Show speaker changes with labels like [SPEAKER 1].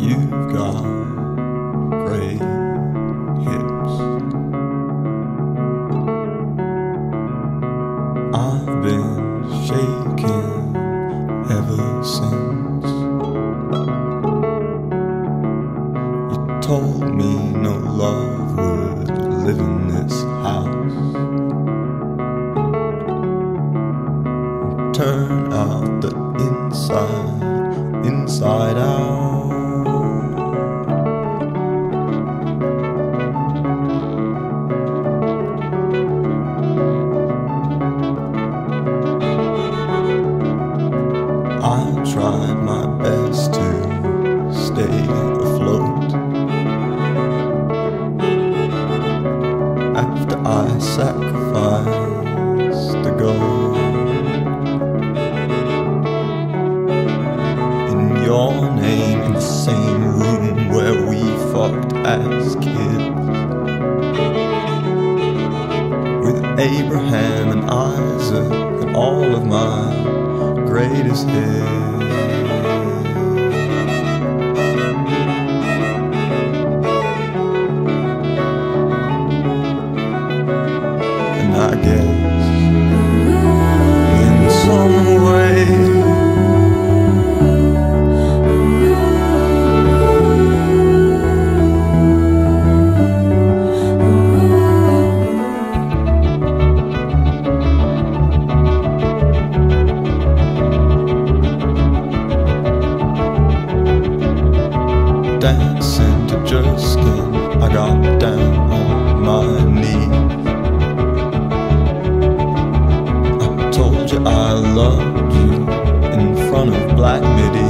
[SPEAKER 1] You've got great hips. I've been shaking ever since you told me no love would live in this house. Turn out the inside, inside out. Fucked as kids. With Abraham and Isaac and all of my greatest hits. sintered skin. I got down on my knee. I told you I loved you in front of Black Midi.